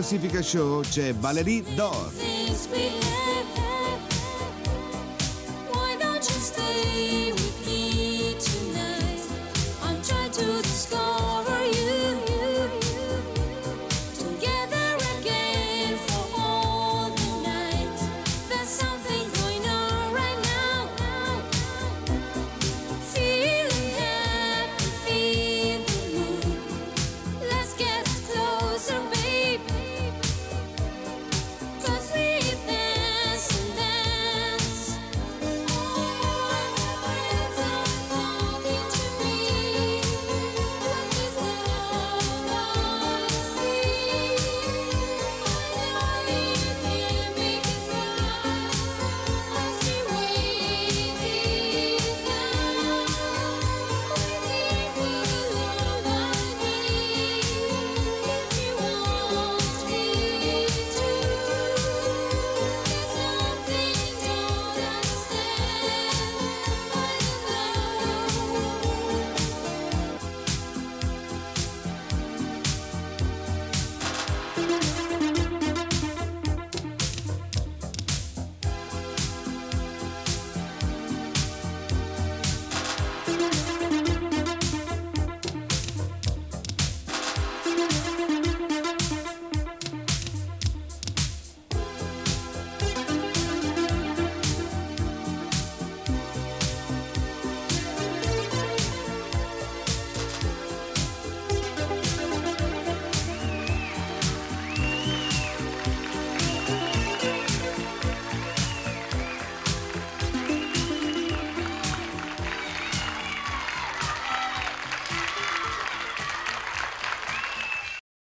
classifica show c'è Valérie Dor.